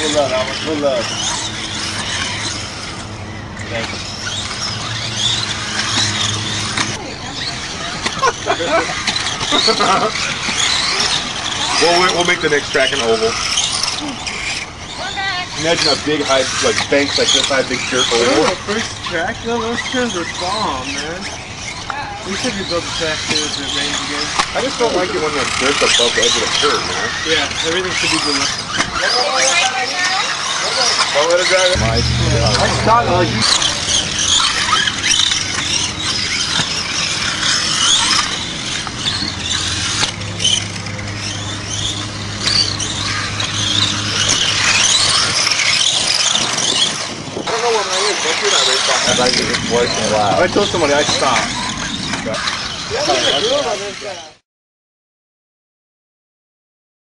for love. We'll, we'll make the next track an oval. Imagine a big high, like banks like this high, big dirt Oh, oval. the first track though, those turns are bomb, man. We should rebuild the track too if it rains again. I just don't like it when the dirt's above the edge of the curve, man. Yeah, everything should be good. I stop. I don't do that race off. I'd like to just voice it loud. I told somebody I'd stop. Yeah,